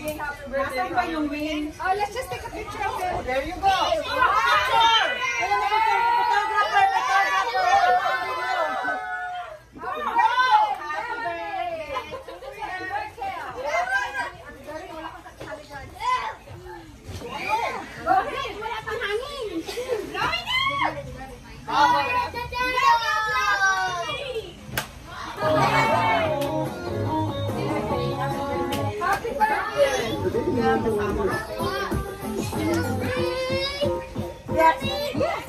Nasaan ba yung win? Oh, let's just take a picture of it. There you go. Photographer, 加油！加油！加油！